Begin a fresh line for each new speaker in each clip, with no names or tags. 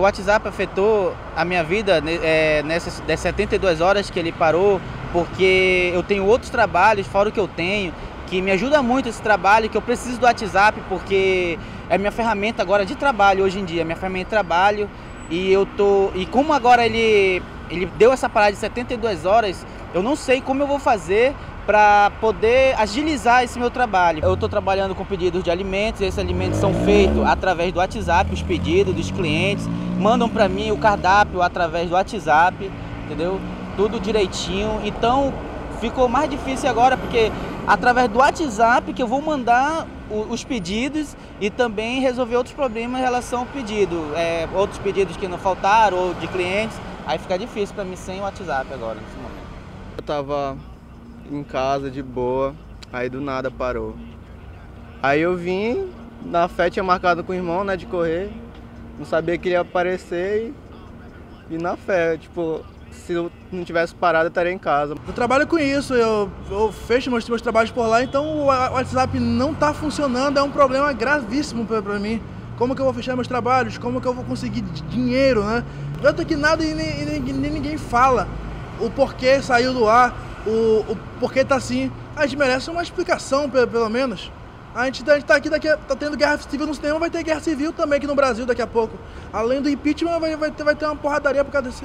O WhatsApp afetou a minha vida é, nessas, nessas 72 horas que ele parou, porque eu tenho outros trabalhos, fora o que eu tenho, que me ajuda muito esse trabalho, que eu preciso do WhatsApp, porque é minha ferramenta agora de trabalho hoje em dia, minha ferramenta de trabalho. E eu tô. E como agora ele, ele deu essa parada de 72 horas, eu não sei como eu vou fazer para poder agilizar esse meu trabalho. Eu estou trabalhando com pedidos de alimentos, esses alimentos são feitos através do WhatsApp, os pedidos dos clientes, mandam para mim o cardápio através do WhatsApp, entendeu? Tudo direitinho. Então ficou mais difícil agora porque através do WhatsApp que eu vou mandar os pedidos e também resolver outros problemas em relação ao pedido, é, outros pedidos que não faltaram ou de clientes. Aí fica difícil para mim sem o WhatsApp agora nesse momento.
Eu tava em casa de boa, aí do nada parou. Aí eu vim, na fé tinha marcado com o irmão, né, de correr, não sabia que ele ia aparecer e, e na fé, tipo, se eu não tivesse parado, eu estaria em casa.
Eu trabalho com isso, eu, eu fecho meus, meus trabalhos por lá, então o WhatsApp não está funcionando, é um problema gravíssimo para mim. Como que eu vou fechar meus trabalhos? Como que eu vou conseguir dinheiro, né? Tô aqui nada e nem, nem, nem ninguém fala o porquê saiu do ar o, o porquê tá assim. A gente merece uma explicação, pelo, pelo menos. A gente, a gente tá aqui, daqui, tá tendo guerra civil no cinema, vai ter guerra civil também aqui no Brasil daqui a pouco. Além do impeachment, vai, vai, ter, vai ter uma porradaria por causa desse,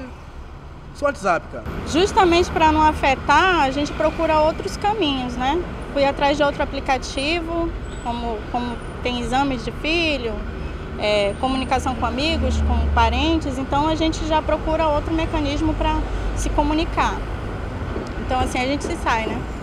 desse WhatsApp, cara.
Justamente para não afetar, a gente procura outros caminhos, né? Fui atrás de outro aplicativo, como, como tem exames de filho, é, comunicação com amigos, com parentes, então a gente já procura outro mecanismo para se comunicar. Então assim a gente se sai, né?